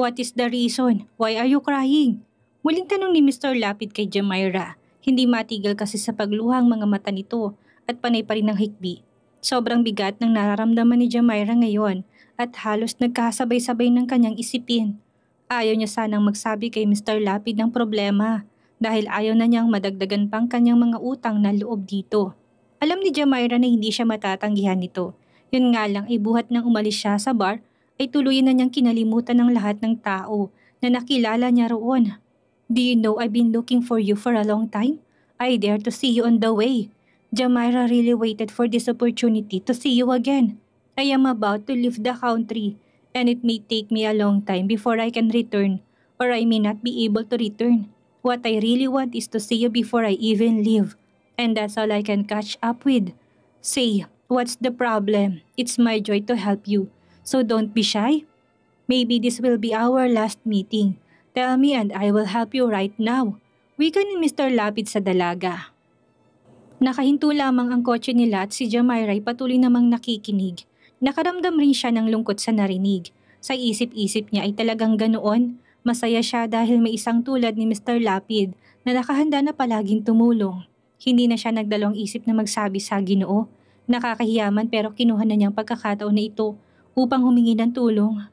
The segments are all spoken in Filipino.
What is the reason? Why are you crying? Muling tanong ni Mr. Lapid kay Jamira. Hindi matigil kasi sa pagluhang mga mata nito at panay pa rin ang hikbi. Sobrang bigat ng nararamdaman ni Jamira ngayon at halos nagkasabay-sabay ng kanyang isipin. Ayaw niya sanang magsabi kay Mr. Lapid ng problema dahil ayaw na niyang madagdagan pang kanyang mga utang na loob dito. Alam ni Jamira na hindi siya matatanggihan nito. Yun nga lang ay buhat nang umalis siya sa bar ay tuluyan na niyang kinalimutan ng lahat ng tao na nakilala niya roon. Do you know I've been looking for you for a long time? I dare to see you on the way. Jamira really waited for this opportunity to see you again. I am about to leave the country and it may take me a long time before I can return or I may not be able to return. What I really want is to see you before I even leave. And that's all I can catch up with. Say, what's the problem? It's my joy to help you. So don't be shy. Maybe this will be our last meeting. Tell me and I will help you right now. Wika ni Mr. Lapid sa dalaga. Nakahinto lamang ang kotse nila at si Jamira ay patuloy namang nakikinig. Nakaramdam rin siya ng lungkot sa narinig. Sa isip-isip niya ay talagang ganoon. Masaya siya dahil may isang tulad ni Mr. Lapid na nakahanda na palaging tumulong. Hindi na siya nagdalawang isip na magsabi sa ginoo. Nakakahiyaman pero kinuha na niyang pagkakataon na ito upang humingi ng tulong.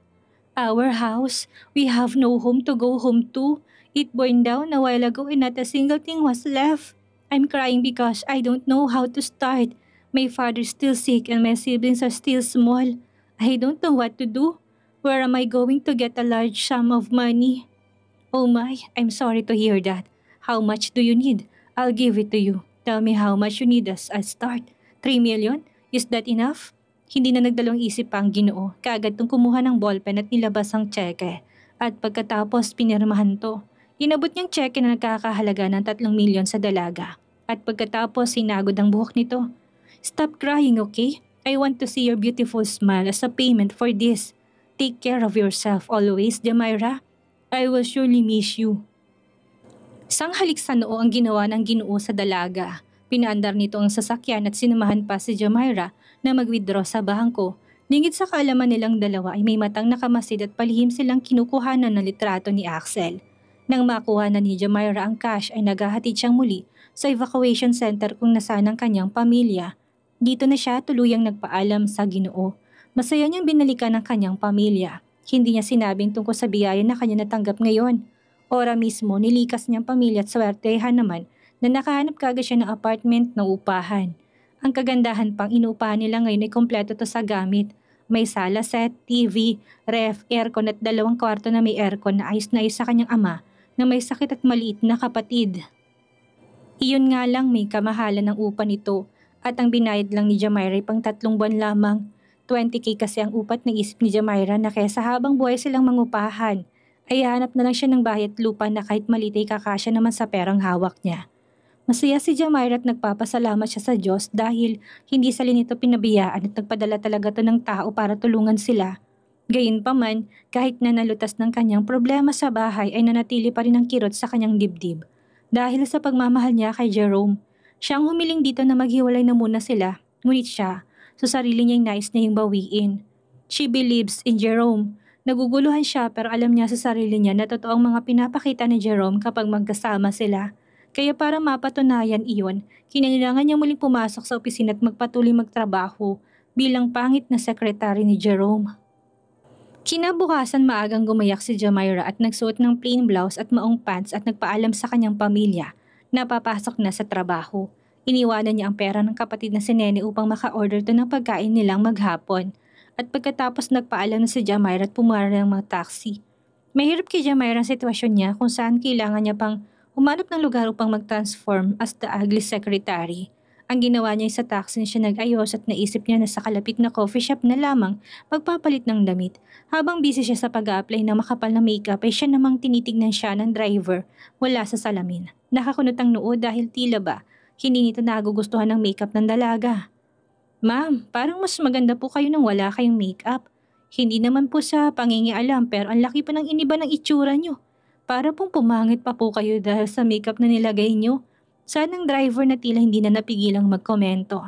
Our house, we have no home to go home to. It burned down a while ago and not a single thing was left. I'm crying because I don't know how to start. My father's still sick and my siblings are still small. I don't know what to do. Where am I going to get a large sum of money? Oh my, I'm sorry to hear that. How much do you need? I'll give it to you. Tell me how much you need as a start. 3 million? Is that enough? Hindi na nagdalawang isip pa ang ginoo, kaagad tong kumuha ng ballpen at nilabas ang tseke. At pagkatapos pinirmahan to, inabot niyang tseke na nagkakahalaga ng 3 milyon sa dalaga. At pagkatapos sinagod ang buhok nito. Stop crying, okay? I want to see your beautiful smile as a payment for this. Take care of yourself always, Jamira. I will surely miss you. Sang halik sa noo ang ginawa ng ginoo sa dalaga. Pinaandar nito ang sasakyan at sinamahan pa si Jamira na mag-withdraw sa bangko. Lingid sa kaalaman nilang dalawa ay may matang nakamasid at palihim silang kinukuhanan ng litrato ni Axel. Nang makuha na ni Jamira ang cash ay naghahatid siyang muli sa evacuation center kung nasaan ang kanyang pamilya. Dito na siya tuluyang nagpaalam sa ginoo. Masaya niyang binalikan ang kanyang pamilya. Hindi niya sinabing tungkol sa biyaya na kanya natanggap ngayon. Ora mismo nilikas niyang pamilya at swertehan naman na nakahanap kagad siya ng apartment na upahan. Ang kagandahan pang inupahan nila ngayon ay kompleto to sa gamit. May sala set, TV, ref, aircon at dalawang kwarto na may aircon na ayos na ayos sa kanyang ama na may sakit at maliit na kapatid. Iyon nga lang may kamahalan ng upa nito at ang binayad lang ni Jamira pang tatlong buwan lamang. 20k kasi ang upat na isip ni Jamira na kaya sa habang buhay silang mangupahan ay hanap na lang siya ng bahay at lupa na kahit maliit ay kakasya naman sa perang hawak niya. Masaya si Jamira at nagpapasalamat siya sa Diyos dahil hindi sa nito pinabiyaan at nagpadala talaga to ng tao para tulungan sila. Gayunpaman, kahit na nalutas ng kanyang problema sa bahay ay nanatili pa rin ang kirot sa kanyang dibdib. Dahil sa pagmamahal niya kay Jerome, siyang humiling dito na maghiwalay na muna sila, ngunit siya, sa sarili niyang nais na yung bawiin. She believes in Jerome. Naguguluhan siya pero alam niya sa sarili niya na totoo ang mga pinapakita ni Jerome kapag magkasama sila. Kaya para mapatunayan iyon, kinailangan niya muling pumasok sa opisina at magpatuloy magtrabaho bilang pangit na sekretary ni Jerome. Kinabukasan maagang gumayak si Jamira at nagsuot ng plain blouse at maong pants at nagpaalam sa kanyang pamilya na papasok na sa trabaho. Iniwanan niya ang pera ng kapatid na si Nene upang maka-order to ng pagkain nilang maghapon. At pagkatapos nagpaalam na si Jamira at pumara ng mga taxi. Mahirap kay Jamira ang sitwasyon niya kung saan kailangan niya pang Humanap ng lugar upang mag-transform as the ugly secretary. Ang ginawa niya ay sa taxi siya nag-ayos at naisip niya na sa kalapit na coffee shop na lamang magpapalit ng damit. Habang busy siya sa pag-apply ng makapal na makeup ay siya namang tinitignan siya ng driver wala sa salamin. Nakakunot ang noo dahil tila ba hindi nito nagugustuhan ng makeup ng dalaga. Ma'am, parang mas maganda po kayo nang wala kayong makeup. Hindi naman po sa pangingialam pero ang laki pa ng iniba ng itsura niyo. Para pong pumangit pa po kayo dahil sa makeup na nilagay nyo. Sanang driver na tila hindi na napigilang magkomento.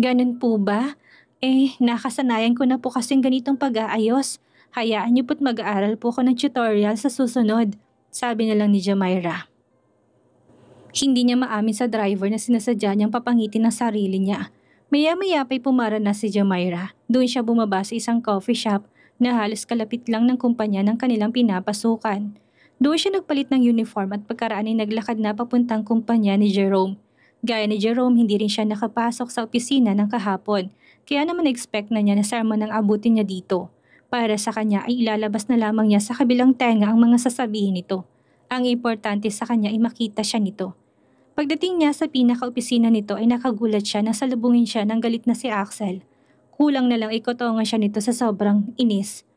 Ganun po ba? Eh, nakasanayan ko na po kasing ganitong pag-aayos. Hayaan niyo po't mag-aaral po ako ng tutorial sa susunod, sabi na lang ni Jamaira. Hindi niya maamin sa driver na sinasadya niyang papangitin ang sarili niya. Maya-maya pa'y pumara na si Jamaira. Doon siya bumaba sa isang coffee shop na halos kalapit lang ng kumpanya ng kanilang pinapasukan. Doon siya nagpalit ng uniform at pagkaraan ay naglakad na papuntang kumpanya ni Jerome. Gaya ni Jerome, hindi rin siya nakapasok sa opisina ng kahapon, kaya naman expect na niya na sermon ang abutin niya dito. Para sa kanya ay ilalabas na lamang niya sa kabilang tenga ang mga sasabihin nito. Ang importante sa kanya ay makita siya nito. Pagdating niya sa pinaka-opisina nito ay nakagulat siya na salubungin siya ng galit na si Axel. Kulang na lang ikotongan siya nito sa sobrang inis.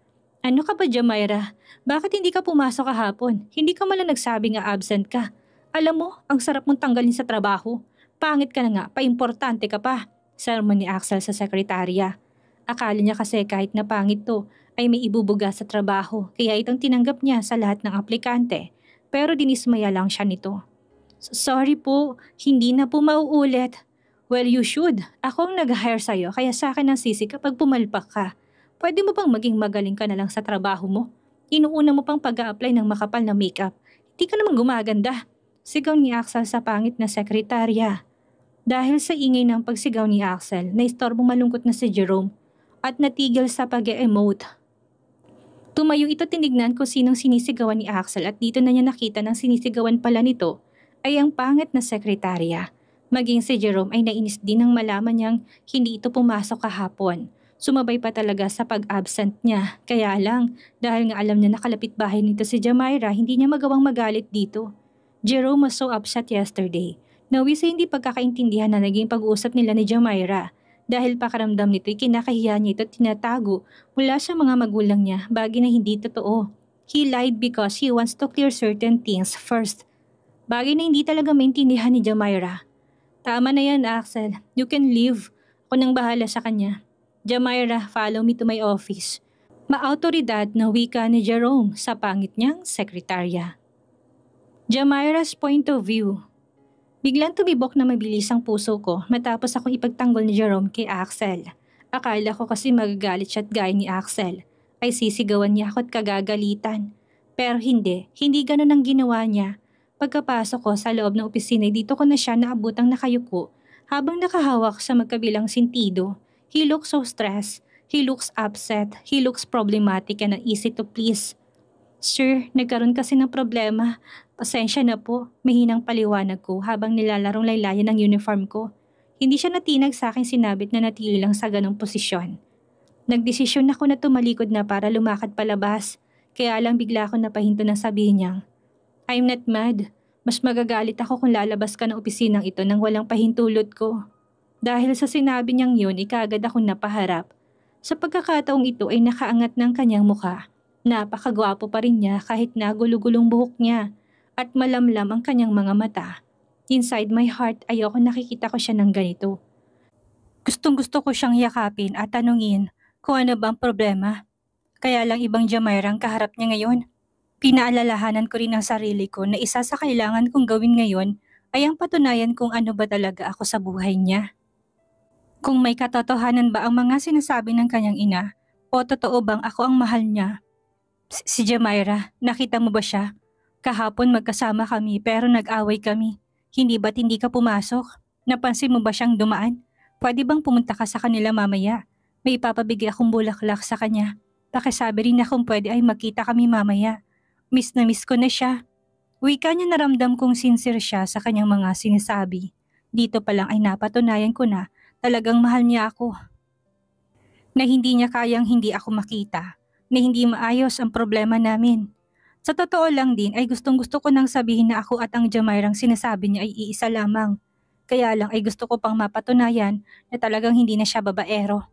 Ano ka ba, Jamaira? Bakit hindi ka pumasok kahapon? Hindi ka malang nagsabi nga absent ka. Alam mo, ang sarap mong tanggalin sa trabaho. Pangit ka na nga, paimportante ka pa. Sermon ni Axel sa sekretarya. Akala niya kasi kahit na pangit to, ay may ibubuga sa trabaho kaya itong tinanggap niya sa lahat ng aplikante pero dinismaya lang siya nito. Sorry po, hindi na po mauulit. Well, you should. Ako ang nag-hire sa'yo kaya sa akin ang sisi kapag pumalpak ka. Pwede mo pang maging magaling ka na lang sa trabaho mo. Inuuna mo pang pag apply ng makapal na makeup. Hindi ka naman gumaganda. Sigaw ni Axel sa pangit na sekretarya. Dahil sa ingay ng pagsigaw ni Axel, naistorbong malungkot na si Jerome at natigil sa pag-emote. Tumayo ito tinignan kung sinong sinisigawan ni Axel at dito na niya nakita ng sinisigawan pala nito ay ang pangit na sekretarya. Maging si Jerome ay nainis din nang malaman niyang hindi ito pumasok kahapon. Sumabay pa talaga sa pag-absent niya. Kaya lang, dahil nga alam niya nakalapit bahay nito si Jamaira, hindi niya magawang magalit dito. Jerome was so upset yesterday. Nawi sa hindi pagkakaintindihan na naging pag-uusap nila ni Jamaira dahil pakaramdam nito'y kinakahiya niya ito at tinatago mula sa mga magulang niya bagay na hindi totoo. He lied because he wants to clear certain things first. Bagay na hindi talaga maintindihan ni Jamaira. Tama na yan, Axel. You can leave. Ako nang bahala sa kanya. Jamaira, follow me to my office. Maautoridad na wika ni Jerome sa pangit niyang sekretarya. Jamaira's point of view Biglang tumibok na mabilis ang puso ko matapos akong ipagtanggol ni Jerome kay Axel. Akala ko kasi magagalit siya at gaya ni Axel. Ay sisigawan niya ako at kagagalitan. Pero hindi, hindi ganun ang ginawa niya. Pagkapasok ko sa loob ng opisina dito ko na siya naabutang nakayuko habang nakahawak sa magkabilang sintido. He looks so stressed. He looks upset. He looks problematic and easy to please. Sir, nagkaroon kasi ng problema. Pasensya na po, mahinang paliwanag ko habang nilalarong laylayan ng uniform ko. Hindi siya natinag sa akin sinabit na natili lang sa ganong posisyon. Nagdesisyon ako na tumalikod na para lumakad palabas, kaya lang bigla ako napahinto na sabihin niyang, I'm not mad. Mas magagalit ako kung lalabas ka ng opisinang ito nang walang pahintulot ko. Dahil sa sinabi niyang yun, ikagad akong napaharap. Sa pagkakataong ito ay nakaangat ng kanyang mukha. Napakagwapo pa rin niya kahit nagulugulong buhok niya at malamlam ang kanyang mga mata. Inside my heart, ayoko nakikita ko siya ng ganito. Gustong gusto ko siyang yakapin at tanungin kung ano ba ang problema. Kaya lang ibang Jamaira ang kaharap niya ngayon. Pinaalalahanan ko rin ang sarili ko na isa sa kailangan kong gawin ngayon ay ang patunayan kung ano ba talaga ako sa buhay niya. Kung may katotohanan ba ang mga sinasabi ng kanyang ina o totoo bang ako ang mahal niya Si Jamaira, nakita mo ba siya? Kahapon magkasama kami pero nag-away kami. Hindi ba't hindi ka pumasok? Napansin mo ba siyang dumaan? Pwede bang pumunta ka sa kanila mamaya? May ipapabigay akong bulaklak sa kanya. Pakisabi rin na kung pwede ay magkita kami mamaya. Miss na miss ko na siya. Wika niya naramdam kong sincere siya sa kanyang mga sinasabi. Dito pa lang ay napatunayan ko na talagang mahal niya ako. Na hindi niya kayang hindi ako makita na hindi maayos ang problema namin. Sa totoo lang din ay gustong gusto ko nang sabihin na ako at ang Jamairang sinasabi niya ay iisa lamang. Kaya lang ay gusto ko pang mapatunayan na talagang hindi na siya babaero.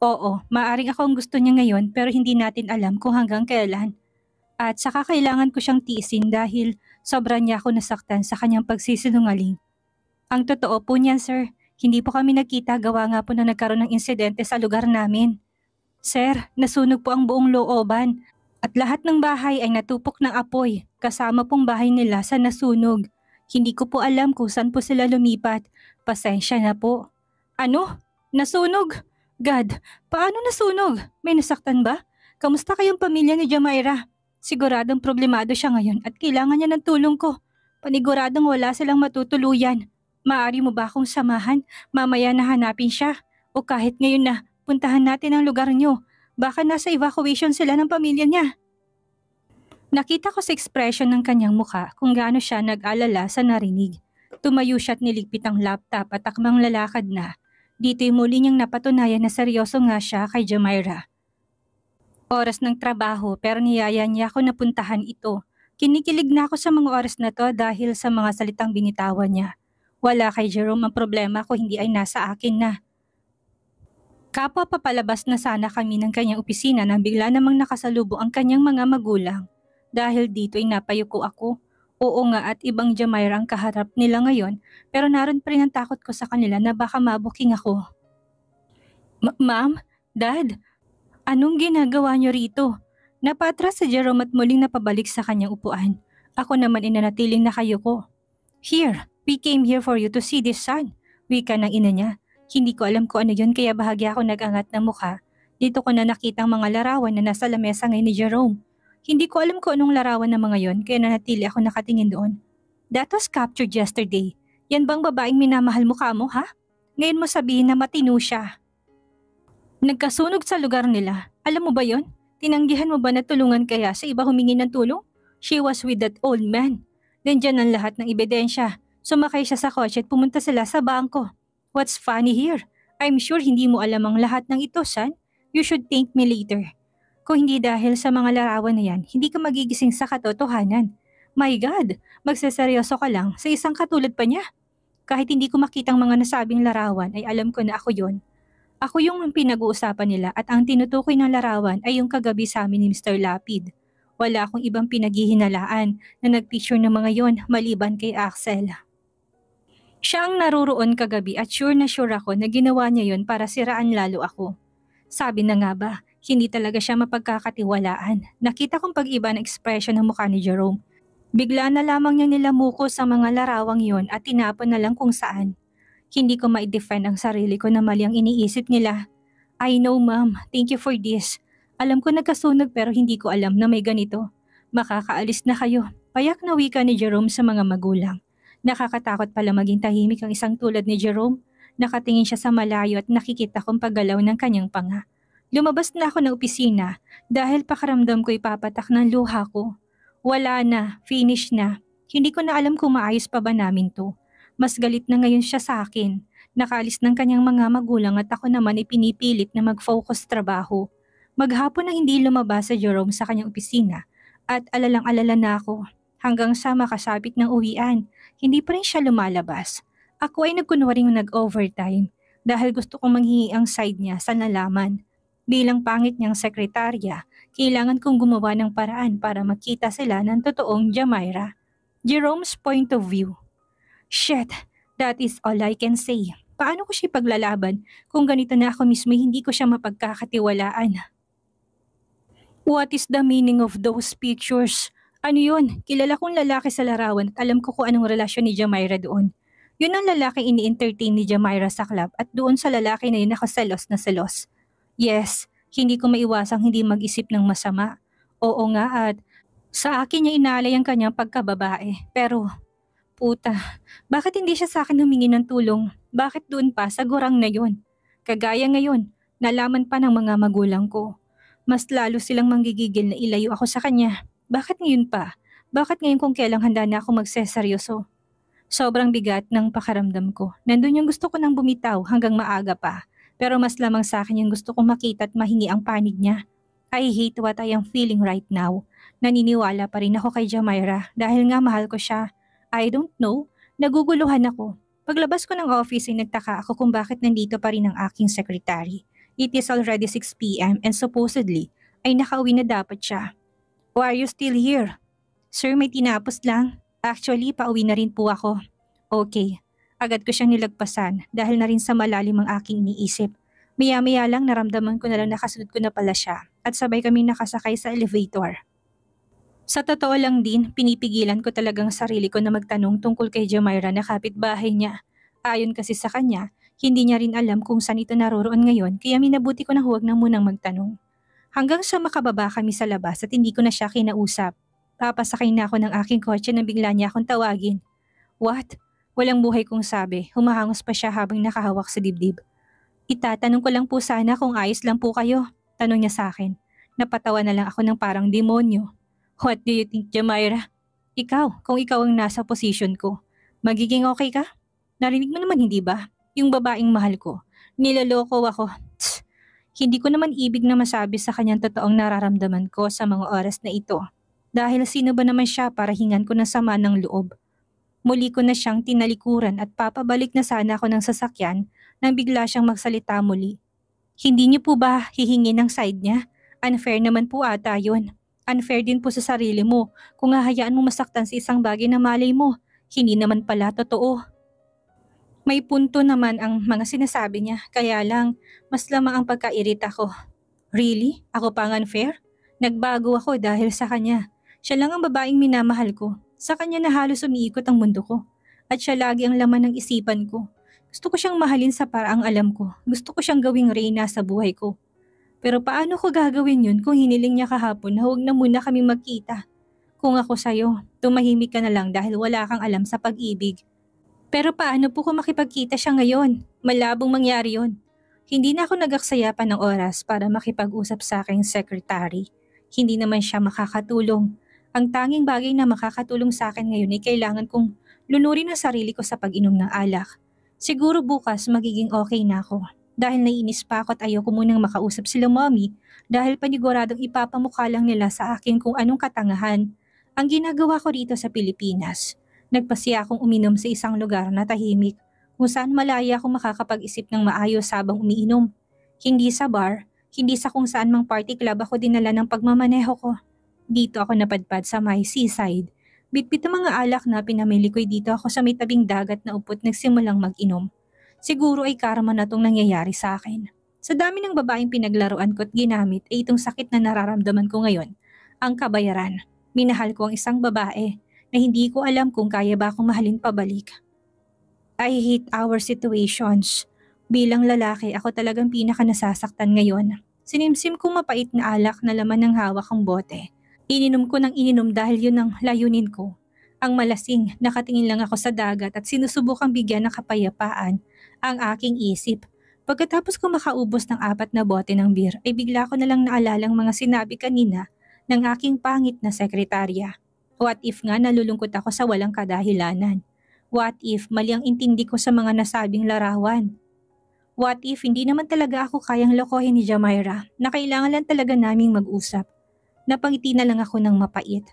Oo, maaring ako ang gusto niya ngayon pero hindi natin alam kung hanggang kailan. At saka kailangan ko siyang tiisin dahil sobra niya ako nasaktan sa kanyang pagsisinungaling. Ang totoo po niyan sir, hindi po kami nagkita gawa nga po na nagkaroon ng insidente sa lugar namin. Sir, nasunog po ang buong looban at lahat ng bahay ay natupok ng apoy kasama pong bahay nila sa nasunog. Hindi ko po alam kung saan po sila lumipat. Pasensya na po. Ano? Nasunog? God, paano nasunog? May nasaktan ba? Kamusta kayong pamilya ni Jamaira? Siguradong problemado siya ngayon at kailangan niya ng tulong ko. Paniguradong wala silang matutuluyan. Maari mo ba akong samahan? Mamaya na hanapin siya. O kahit ngayon na, puntahan natin ang lugar niyo. Baka nasa evacuation sila ng pamilya niya. Nakita ko sa ekspresyon ng kanyang mukha kung gaano siya nag-alala sa narinig. Tumayo siya at niligpit ang laptop at akmang lalakad na. Dito'y muli niyang napatunayan na seryoso nga siya kay Jamaira. Oras ng trabaho pero niyaya niya ako na puntahan ito. Kinikilig na ako sa mga oras na to dahil sa mga salitang binitawan niya. Wala kay Jerome ang problema ko hindi ay nasa akin na. Kapwa papalabas na sana kami ng kanyang opisina nang bigla namang nakasalubong ang kanyang mga magulang. Dahil dito ay napayuko ako. Oo nga at ibang Jamaira ang kaharap nila ngayon pero naroon pa rin ang takot ko sa kanila na baka mabuking ako. Ma'am, Dad, Anong ginagawa niyo rito? Napatras si Jerome at muling napabalik sa kanyang upuan. Ako naman inanatiling na kayo ko. Here, we came here for you to see this son. Wika ng ina niya. Hindi ko alam kung ano yun kaya bahagi ako nag-angat ng mukha. Dito ko na nakita ang mga larawan na nasa lamesa ngayon ni Jerome. Hindi ko alam kung anong larawan ng mga yon kaya nanatili ako nakatingin doon. That was captured yesterday. Yan bang babaeng minamahal mo ka mo ha? Ngayon mo sabihin na matino siya. Nagkasunog sa lugar nila. Alam mo ba yon? Tinanggihan mo ba na tulungan kaya sa iba humingi ng tulong? She was with that old man. Nandyan ang lahat ng ebidensya. Sumakay siya sa kotse at pumunta sila sa bangko. What's funny here? I'm sure hindi mo alam ang lahat ng ito, son. You should thank me later. Kung hindi dahil sa mga larawan na yan, hindi ka magigising sa katotohanan. My God, magseseryoso ka lang sa isang katulad pa niya. Kahit hindi ko makitang mga nasabing larawan ay alam ko na ako yon ako yung pinag-uusapan nila at ang tinutukoy ng larawan ay yung kagabi sa amin ni Mr. Lapid. Wala akong ibang pinaghihinalaan na nagpicture ng mga yon maliban kay Axel. Siya ang naroroon kagabi at sure na sure ako na ginawa niya yon para siraan lalo ako. Sabi na nga ba, hindi talaga siya mapagkakatiwalaan. Nakita kong pag-iba ng ekspresyon ng mukha ni Jerome. Bigla na lamang niya nilamuko sa mga larawang yon at tinapon na lang kung saan. Hindi ko ma-defend ang sarili ko na mali ang iniisip nila. I know ma'am, thank you for this. Alam ko nagkasunog pero hindi ko alam na may ganito. Makakaalis na kayo. Payak na wika ni Jerome sa mga magulang. Nakakatakot pala maging tahimik ang isang tulad ni Jerome. Nakatingin siya sa malayo at nakikita kong paggalaw ng kanyang panga. Lumabas na ako ng opisina dahil pakaramdam ko ipapatak ng luha ko. Wala na, finish na. Hindi ko na alam kung maayos pa ba namin to. Mas galit na ngayon siya sa akin. Nakaalis ng kanyang mga magulang at ako naman ay pinipilit na mag-focus trabaho. Maghapon na hindi lumabas sa Jerome sa kanyang opisina at alalang-alala na ako hanggang sa makasabit ng uwian. Hindi pa rin siya lumalabas. Ako ay nagkunwaring nag-overtime dahil gusto kong manghingi ang side niya sa nalaman. Bilang pangit niyang sekretarya, kailangan kong gumawa ng paraan para makita sila ng totoong Jamaira. Jerome's point of view. Shit, that is all I can say. Paano ko siya paglalaban kung ganito na ako mismo hindi ko siya mapagkakatiwalaan? What is the meaning of those pictures? Ano yun? Kilala kong lalaki sa larawan at alam ko kung anong relasyon ni Jamaira doon. Yun ang lalaki ini-entertain ni Jamaira sa club at doon sa lalaki na yun nakaselos na selos. Yes, hindi ko maiwasang hindi mag-isip ng masama. Oo nga at sa akin niya inalay ang kanyang pagkababae. Pero Puta, bakit hindi siya sa akin humingi ng tulong? Bakit doon pa sa gurang na yon? Kagaya ngayon, nalaman pa ng mga magulang ko. Mas lalo silang manggigigil na ilayo ako sa kanya. Bakit ngayon pa? Bakit ngayon kung kailang handa na ako magseseryoso? Sobrang bigat ng pakaramdam ko. Nandun yung gusto ko nang bumitaw hanggang maaga pa. Pero mas lamang sa akin yung gusto kong makita at mahingi ang panig niya. I hate what I am feeling right now. Naniniwala pa rin ako kay Jamaira dahil nga mahal ko siya I don't know. Naguguluhan ako. Paglabas ko ng office ay nagtaka ako kung bakit nandito pa rin ang aking secretary. It is already 6pm and supposedly ay nakauwi na dapat siya. Why are you still here? Sir, may tinapos lang. Actually, pauwi na rin po ako. Okay. Agad ko siyang nilagpasan dahil na rin sa malalim ang aking iniisip. Maya-maya lang naramdaman ko na lang nakasunod ko na pala siya at sabay kami nakasakay sa elevator. Sa totoo lang din, pinipigilan ko talagang sarili ko na magtanong tungkol kay Jamira na kapitbahay niya. Ayon kasi sa kanya, hindi niya rin alam kung saan ito naroroon ngayon kaya minabuti ko na huwag na munang magtanong. Hanggang sa makababa kami sa labas at hindi ko na siya kinausap. Papasakay na ako ng aking kotse nang bigla niya akong tawagin. What? Walang buhay kong sabi. Humahangos pa siya habang nakahawak sa dibdib. Itatanong ko lang po sana kung ayos lang po kayo. Tanong niya sa akin. Napatawa na lang ako ng parang demonyo. What do you think, Jamaira? Ikaw, kung ikaw ang nasa posisyon ko, magiging okay ka? Narinig mo naman hindi ba? Yung babaeng mahal ko. Niloloko ako. Tsk, hindi ko naman ibig na masabi sa kanyang totoong nararamdaman ko sa mga oras na ito. Dahil sino ba naman siya para hingan ko ng sama ng loob? Muli ko na siyang tinalikuran at papabalik na sana ako ng sasakyan nang bigla siyang magsalita muli. Hindi niyo po ba hihingi ng side niya? Unfair naman po ata yun. Unfair din po sa sarili mo kung hahayaan mo masaktan sa isang bagay na malay mo. Hindi naman pala totoo. May punto naman ang mga sinasabi niya, kaya lang mas lamang ang pagkairita ko. Really? Ako pa ang unfair? Nagbago ako dahil sa kanya. Siya lang ang babaeng minamahal ko. Sa kanya na halos umiikot ang mundo ko. At siya lagi ang laman ng isipan ko. Gusto ko siyang mahalin sa paraang alam ko. Gusto ko siyang gawing reyna sa buhay ko. Pero paano ko gagawin yun kung hiniling niya kahapon na huwag na muna kaming magkita? Kung ako sa'yo, tumahimik ka na lang dahil wala kang alam sa pag-ibig. Pero paano po kung makipagkita siya ngayon? Malabong mangyari yon. Hindi na ako nagaksaya pa ng oras para makipag-usap sa aking secretary. Hindi naman siya makakatulong. Ang tanging bagay na makakatulong sa akin ngayon ay kailangan kong lunurin ang sarili ko sa pag-inom ng alak. Siguro bukas magiging okay na ako. Dahil naiinis pa ako at ayoko munang makausap sila mommy dahil paniguradong ipapamukha lang nila sa akin kung anong katangahan ang ginagawa ko rito sa Pilipinas. Nagpasya akong uminom sa isang lugar na tahimik kung saan malaya akong makakapag-isip ng maayos habang umiinom. Hindi sa bar, hindi sa kung saan mang party club ako dinala ng pagmamaneho ko. Dito ako napadpad sa my seaside Bitbit ang mga alak na pinamili ko'y dito ako sa may tabing dagat na upot nagsimulang mag-inom. Siguro ay karma na tong nangyayari sa akin. Sa dami ng babaeng pinaglaruan ko at ginamit ay itong sakit na nararamdaman ko ngayon. Ang kabayaran. Minahal ko ang isang babae na hindi ko alam kung kaya ba akong mahalin pabalik. I hate our situations. Bilang lalaki, ako talagang pinaka nasasaktan ngayon. Sinimsim kong mapait na alak na laman ng hawak ang bote Ininom ko ng ininom dahil yun ang layunin ko. Ang malasing, nakatingin lang ako sa dagat at sinusubukang bigyan ng kapayapaan ang aking isip. Pagkatapos ko makaubos ng apat na bote ng beer, ay bigla ko na lang naalalang mga sinabi kanina ng aking pangit na sekretarya. What if nga nalulungkot ako sa walang kadahilanan? What if mali ang intindi ko sa mga nasabing larawan? What if hindi naman talaga ako kayang lokohin ni Jamaira na kailangan lang talaga naming mag-usap? Napangiti na lang ako ng mapait.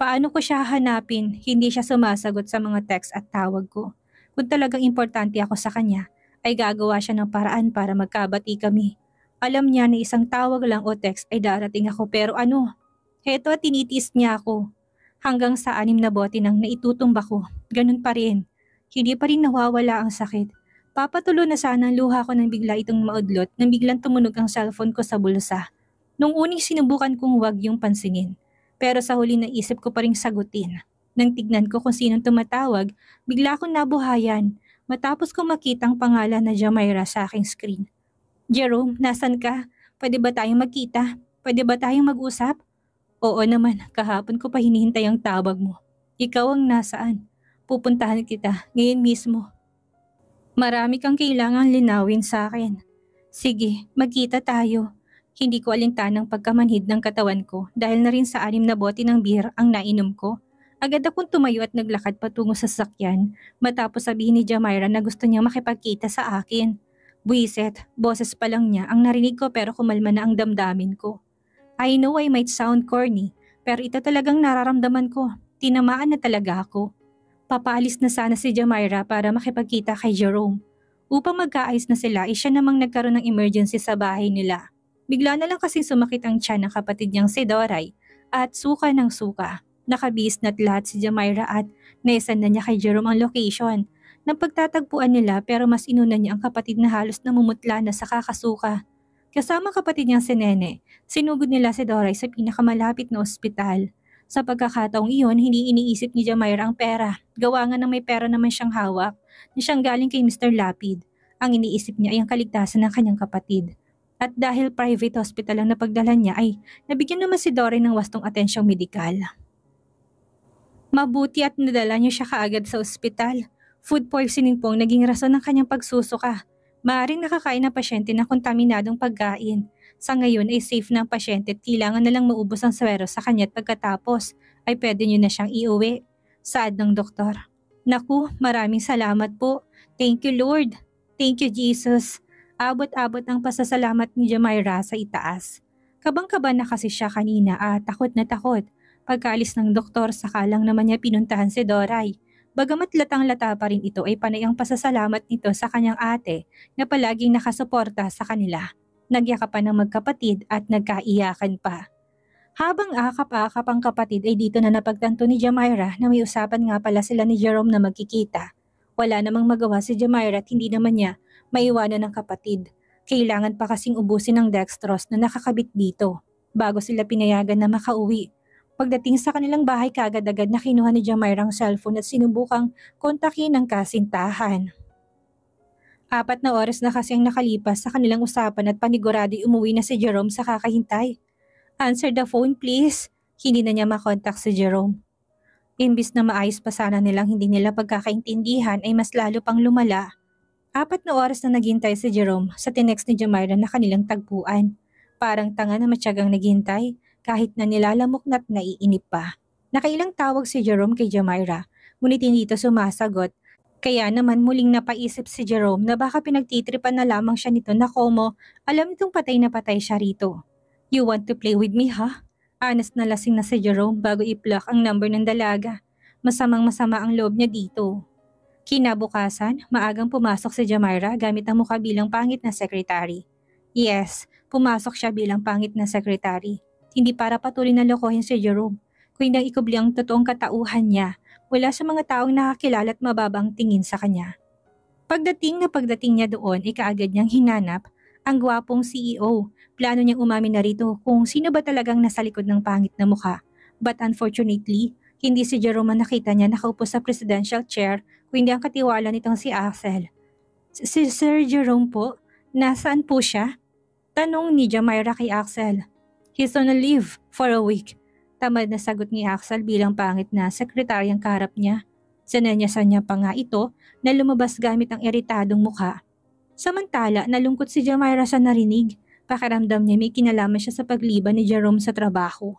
Paano ko siya hanapin? Hindi siya sumasagot sa mga text at tawag ko. Kung talagang importante ako sa kanya, ay gagawa siya ng paraan para magkabati kami. Alam niya na isang tawag lang o text ay darating ako pero ano? Heto at tinitis niya ako. Hanggang sa anim na bote nang naitutumba ko, ganun pa rin. Hindi pa rin nawawala ang sakit. Papatulo na sana ang luha ko nang bigla itong maudlot nang biglang tumunog ang cellphone ko sa bulsa. Nung uning sinubukan kong wag yung pansinin, pero sa huli naisip ko pa rin sagutin. Nang tignan ko kung sinong tumatawag, bigla akong nabuhayan matapos ko makita ang pangalan na Jamaira sa aking screen. Jerome, nasan ka? Pwede ba tayong magkita? Pwede ba tayong mag-usap? Oo naman, kahapon ko pa hinihintay ang tawag mo. Ikaw ang nasaan? Pupuntahan kita ngayon mismo. Marami kang kailangang linawin sa akin. Sige, magkita tayo. Hindi ko alintanang pagkamanhid ng katawan ko dahil na rin sa anim na bote ng beer ang nainom ko. Agad akong tumayo at naglakad patungo sa sasakyan matapos sabihin ni Jamira na gusto niya makipagkita sa akin. Buiset, boses pa lang niya ang narinig ko pero kumalma na ang damdamin ko. I know I might sound corny, pero ito talagang nararamdaman ko. Tinamaan na talaga ako. Papaalis na sana si Jamira para makipagkita kay Jerome. Upang magkaayos na sila, ay siya namang nagkaroon ng emergency sa bahay nila. Bigla na lang kasing sumakit ang tiyan ng kapatid niyang si Doray at suka ng suka. Nakabis na't lahat si Jamira at naisan na niya kay Jerome ang location ng pagtatagpuan nila pero mas inuna niya ang kapatid na halos namumutla na sa kakasuka. Kasama kapatid niyang si Nene, sinugod nila si Doray sa pinakamalapit na ospital. Sa pagkakataong iyon, hindi iniisip ni Jamira ang pera. Gawa nga ng may pera naman siyang hawak na siyang galing kay Mr. Lapid. Ang iniisip niya ay ang kaligtasan ng kanyang kapatid. At dahil private hospital ang napagdala niya ay nabigyan naman si Dory ng wastong atensyong medikal. Mabuti at nadala niya siya kaagad sa ospital. Food poisoning po ang naging rason ng kanyang pagsusuka. Maaring nakakain ng pasyente ng kontaminadong pagkain. Sa ngayon ay safe ang pasyente at kailangan na lang maubos ang swero sa kanya at pagkatapos ay pwede niyo na siyang iuwi. Saad ng doktor. Naku, maraming salamat po. Thank you Lord. Thank you Jesus. Abot-abot ang pasasalamat ni Jamaira sa itaas. Kabang-kaba na kasi siya kanina at takot na takot. Pagkaalis ng doktor, saka lang naman niya pinuntahan si Doray. Bagamat latang-lata pa rin ito ay panay ang pasasalamat nito sa kanyang ate na palaging nakasuporta sa kanila. Nagyakapan ng magkapatid at nagkaiyakan pa. Habang akap-akap ang kapatid ay dito na napagtanto ni Jamaira na may usapan nga pala sila ni Jerome na magkikita. Wala namang magawa si Jamaira at hindi naman niya maiwanan ng kapatid. Kailangan pa kasing ubusin ng dextrose na nakakabit dito bago sila pinayagan na makauwi. Pagdating sa kanilang bahay kagad-agad na kinuha ni Jamira ang cellphone at sinubukang kontakin ang kasintahan. Apat na oras na kasi ang nakalipas sa kanilang usapan at panigurado umuwi na si Jerome sa kakahintay. Answer the phone please. Hindi na niya makontak si Jerome. Imbis na maayos pa sana nilang hindi nila pagkakaintindihan ay mas lalo pang lumala Apat na oras na naghintay si Jerome sa tinext ni Jamira na kanilang tagpuan. Parang tanga na matyagang naghintay kahit na nilalamok na't naiinip pa. Nakailang tawag si Jerome kay Jamira, ngunit hindi ito sumasagot. Kaya naman muling napaisip si Jerome na baka pinagtitripan na lamang siya nito na komo, alam nitong patay na patay siya rito. You want to play with me, ha? Huh? Honest na lasing na si Jerome bago i-block ang number ng dalaga. Masamang masama ang loob niya dito. Kinabukasan, maagang pumasok si Jamira gamit ang mukha bilang pangit na sekretary. Yes, pumasok siya bilang pangit na sekretary. Hindi para patuloy na lokohin si Jerome, kundi ang ikubli ang totoong katauhan niya mula sa mga taong nakakilala at mababang tingin sa kanya. Pagdating na pagdating niya doon, ikaagad niyang hinanap ang gwapong CEO. Plano niyang umamin na rito kung sino ba talagang nasa likod ng pangit na mukha. But unfortunately, hindi si Jerome ang nakita niya nakaupo sa presidential chair kundi ang katiwala nitong si Axel. Si Sir Jerome po, nasaan po siya? Tanong ni Jamira kay Axel. He's on a leave for a week. Tamad na sagot ni Axel bilang pangit na sekretaryang karap niya. Sinanyasan niya pa nga ito na lumabas gamit ang iritadong mukha. Samantala, nalungkot si Jamira sa narinig. Pakiramdam niya may kinalaman siya sa pagliban ni Jerome sa trabaho.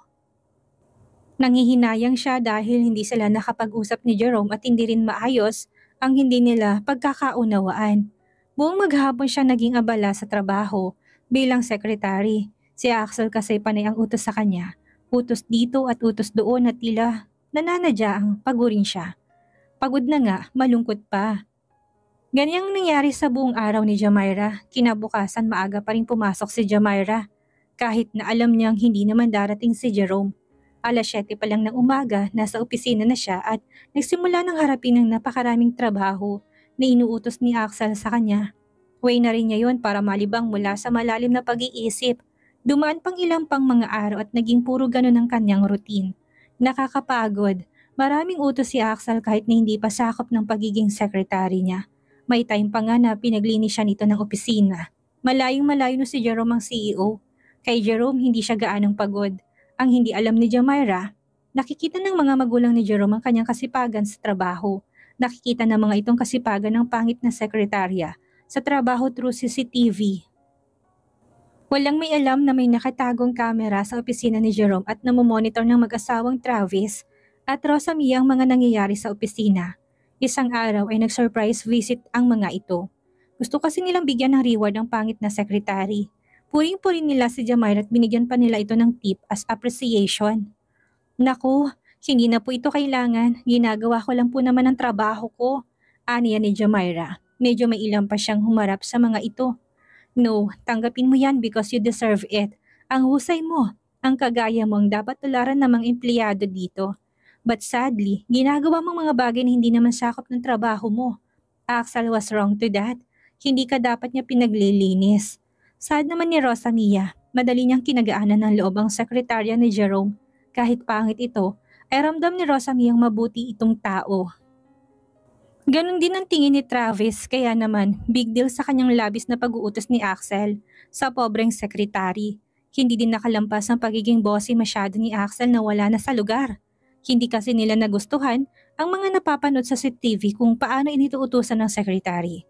Nangihinayang siya dahil hindi sila nakapag-usap ni Jerome at hindi rin maayos ang hindi nila pagkakaunawaan. Buong maghapon siya naging abala sa trabaho bilang sekretary. Si Axel kasi panay ang utos sa kanya. Utos dito at utos doon at tila nananadya ang pagurin siya. Pagod na nga, malungkot pa. Ganyang nangyari sa buong araw ni Jamira. Kinabukasan maaga pa rin pumasok si Jamira. Kahit na alam niyang hindi naman darating si Jerome Alas 7 pa lang ng umaga, nasa opisina na siya at nagsimula ng harapin ng napakaraming trabaho na inuutos ni Axel sa kanya. Way na rin niya yon para malibang mula sa malalim na pag-iisip. Dumaan pang ilang pang mga araw at naging puro ganun ang kanyang routine. Nakakapagod. Maraming utos si Axel kahit na hindi pa sakop ng pagiging sekretary niya. May time pa nga na pinaglinis siya nito ng opisina. Malayong malayo no si Jerome ang CEO. Kay Jerome hindi siya gaanong pagod. Ang hindi alam ni Jamira, nakikita ng mga magulang ni Jerome ang kanyang kasipagan sa trabaho. Nakikita ng mga itong kasipagan ng pangit na sekretarya sa trabaho through CCTV. Walang may alam na may nakatagong kamera sa opisina ni Jerome at namomonitor ng mag-asawang Travis at Rosa Mia ang mga nangyayari sa opisina. Isang araw ay nag-surprise visit ang mga ito. Gusto kasi nilang bigyan ng reward ang pangit na sekretary. Puring-puri nila si Jamira at binigyan pa nila ito ng tip as appreciation. Naku, hindi na po ito kailangan. Ginagawa ko lang po naman ang trabaho ko. Aniya ni Jamira. Medyo may ilang pa siyang humarap sa mga ito. No, tanggapin mo yan because you deserve it. Ang husay mo, ang kagaya mo ang dapat tularan ng mga empleyado dito. But sadly, ginagawa mong mga bagay na hindi naman sakop ng trabaho mo. Axel was wrong to that. Hindi ka dapat niya pinaglilinis. Sad naman ni Rosa Mia, madali niyang kinagaanan ng loob ang sekretarya ni Jerome. Kahit pangit ito, ay ramdam ni Rosa Mia ang mabuti itong tao. Ganon din ang tingin ni Travis kaya naman big deal sa kanyang labis na pag-uutos ni Axel sa pobreng sekretary. Hindi din nakalampas ang pagiging bossy masyado ni Axel na wala na sa lugar. Hindi kasi nila nagustuhan ang mga napapanood sa CCTV kung paano ininuutusan ng sekretary.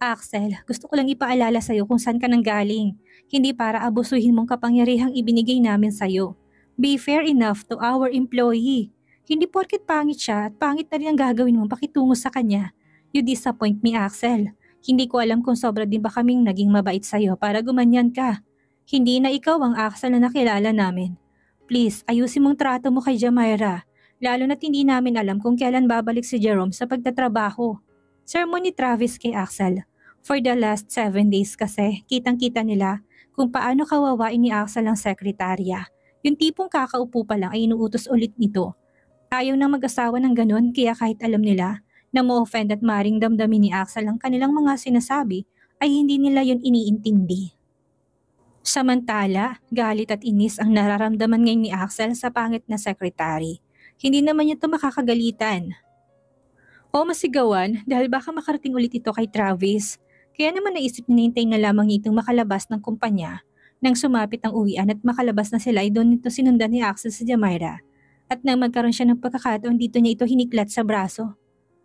Axel, gusto ko lang ipaalala sa'yo kung saan ka nang galing. Hindi para abusuhin mong kapangyarihang ibinigay namin sa'yo. Be fair enough to our employee. Hindi porket pangit siya at pangit na rin ang gagawin mong pakitungo sa kanya. You disappoint me, Axel. Hindi ko alam kung sobra din ba kaming naging mabait sa'yo para gumanyan ka. Hindi na ikaw ang Axel na nakilala namin. Please, ayusin mong trato mo kay Jamaira. Lalo na't hindi namin alam kung kailan babalik si Jerome sa pagtatrabaho. Sermon ni Travis kay Axel. For the last seven days kasi, kitang-kita nila kung paano kawawain ni Axel ang sekretarya. Yung tipong kakaupo pa lang ay inuutos ulit nito Ayaw ng mag-asawa ng ganun kaya kahit alam nila na mo-offend at maring damdamin ni Axel ang kanilang mga sinasabi ay hindi nila yon iniintindi. Samantala, galit at inis ang nararamdaman ngayon ni Axel sa pangit na sekretary. Hindi naman niya ito makakagalitan. O masigawan dahil baka makarating ulit ito kay Travis. Kaya naman naisip niya nintay na lamang itong makalabas ng kumpanya nang sumapit ang uwian at makalabas na sila ay doon nito sinundan ni Axel sa Jamira at nang magkaroon siya ng pagkakataon dito niya ito hiniklat sa braso.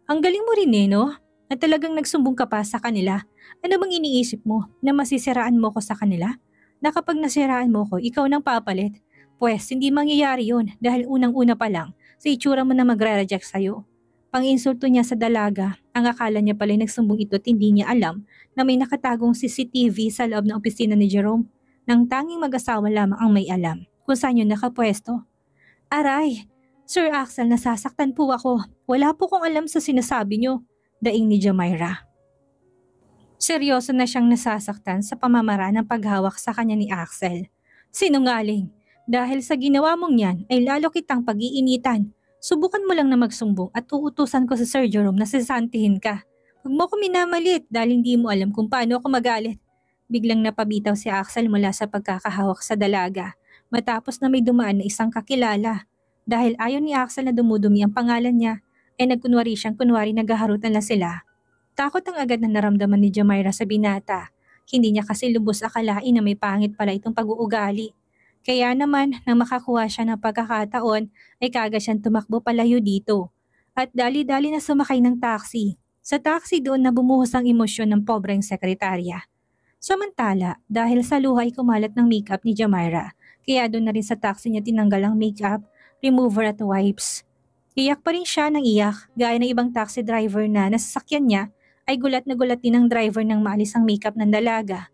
Ang galing mo rin eh, no? Na talagang nagsumbong ka pa sa kanila. Ano bang iniisip mo? Na masisiraan mo ko sa kanila? Na kapag nasiraan mo ko, ikaw nang papalit? Pwes, hindi mangyayari yun dahil unang-una pa lang sa itsura mo na magre-reject sa'yo. Pang-insulto niya sa dalaga, ang akala niya pala nagsumbong ito at hindi niya alam na may nakatagong CCTV sa loob ng opisina ni Jerome nang tanging mag-asawa lamang ang may alam kung saan yun nakapwesto. Aray, Sir Axel nasasaktan po ako. Wala po kong alam sa sinasabi niyo. Daing ni Jamaira. Seryoso na siyang nasasaktan sa pamamaraan ng paghawak sa kanya ni Axel. Sinungaling. Dahil sa ginawa mong yan ay lalo kitang pag-iinitan. Subukan mo lang na magsumbong at uutusan ko sa Sir Jerome na sisantihin ka. Huwag mo ko minamalit dahil hindi mo alam kung paano ako magalit. Biglang napabitaw si Axel mula sa pagkakahawak sa dalaga matapos na may dumaan na isang kakilala. Dahil ayaw ni Axel na dumudumi ang pangalan niya, ay nagkunwari siyang kunwari naghaharutan na sila. Takot ang agad na naramdaman ni Jamaira sa binata. Hindi niya kasi lubos akalain na may pangit pala itong pag-uugali. Kaya naman, nang makakuha siya ng pagkakataon, ay kaga siyang tumakbo palayo dito. At dali-dali na sumakay ng taxi. Sa taxi doon na bumuhos ang emosyon ng pobreng sekretarya. Samantala, dahil sa luha ay kumalat ng makeup ni Jamaira, kaya doon na rin sa taxi niya tinanggal ang makeup, remover at wipes. Iyak pa rin siya ng iyak, gaya ng ibang taxi driver na nasasakyan niya ay gulat na gulat din ang driver nang maalis ang makeup ng dalaga.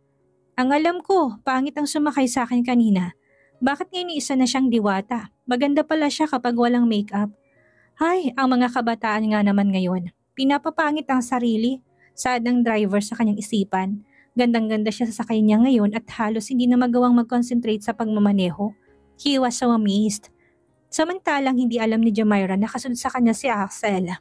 Ang alam ko, pangit ang sumakay sa akin kanina. Bakit ngayon isa na siyang diwata? Maganda pala siya kapag walang makeup. Hay, ang mga kabataan nga naman ngayon. Pinapapangit ang sarili. Sad ng driver sa kanyang isipan. Gandang-ganda siya sa sakay niya ngayon at halos hindi na magawang mag-concentrate sa pagmamaneho. He was so amazed. Samantalang hindi alam ni Jamira na kasunod sa kanya si Axel.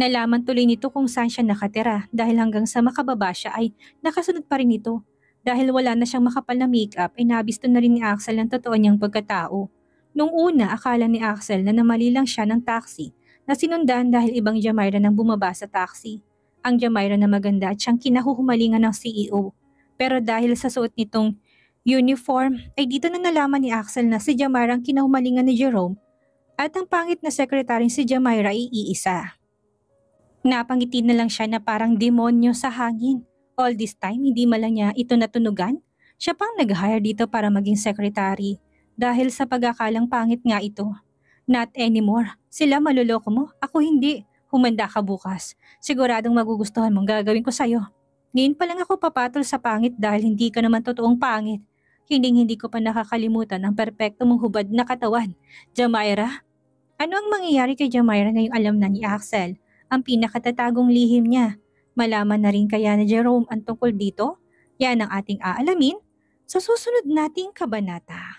Nalaman tuloy nito kung saan siya nakatira dahil hanggang sa makababa siya ay nakasunod pa rin ito. Dahil wala na siyang makapal na makeup ay nabisto na rin ni Axel ang totoo niyang pagkatao. Nung una akala ni Axel na namali lang siya ng taxi na sinundan dahil ibang Jamira nang bumaba sa taxi ang Jamaira na maganda at siyang kinahuhumalingan ng CEO. Pero dahil sa suot nitong uniform, ay dito na nalaman ni Axel na si Jamaira ang kinahumalingan ni Jerome at ang pangit na sekretaryong si Jamaira ay iisa. Napangiti na lang siya na parang demonyo sa hangin. All this time, hindi mala niya ito natunugan. Siya pang nag-hire dito para maging secretary dahil sa pagkakalang pangit nga ito. Not anymore. Sila maluloko mo, ako hindi. Humanda ka bukas. Siguradong magugustuhan mong gagawin ko sa'yo. Ngayon pa lang ako papatol sa pangit dahil hindi ka naman totoong pangit. Hindi hindi ko pa nakakalimutan ang perpekto mong hubad na katawan. Jamaira? Ano ang mangyayari kay Jamaira ngayong alam na ni Axel? Ang pinakatatagong lihim niya. Malaman na rin kaya ni Jerome ang tungkol dito? Yan ang ating aalamin sa susunod nating kabanata.